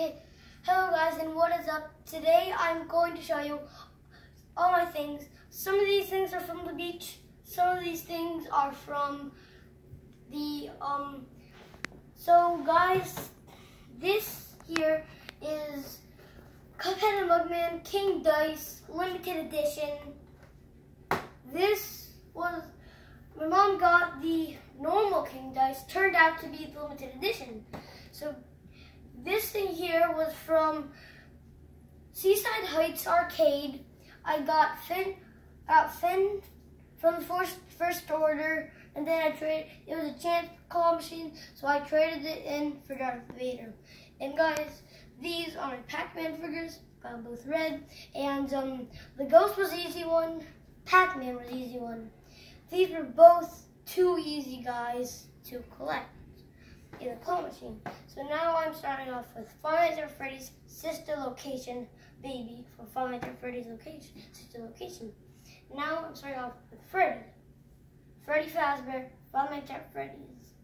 Okay, hello guys and what is up? Today I'm going to show you all my things. Some of these things are from the beach. Some of these things are from the, um, so guys, this here is Cuphead and Mugman King Dice Limited Edition. This was, my mom got the normal King Dice, turned out to be the limited edition. So this thing here was from Seaside Heights Arcade. I got Finn, got Finn from the first, first order, and then I traded, it was a chance claw machine, so I traded it in for Darth Vader. And guys, these are my Pac-Man figures, got both red, and um, the Ghost was easy one, Pac-Man was easy one. These were both too easy guys to collect in the claw machine. So now I'm starting off with Nights Freddy's sister location baby for Nights Freddy's location sister location. Now I'm starting off with Freddy. Freddy Fazbear, Five Nights Freddy's.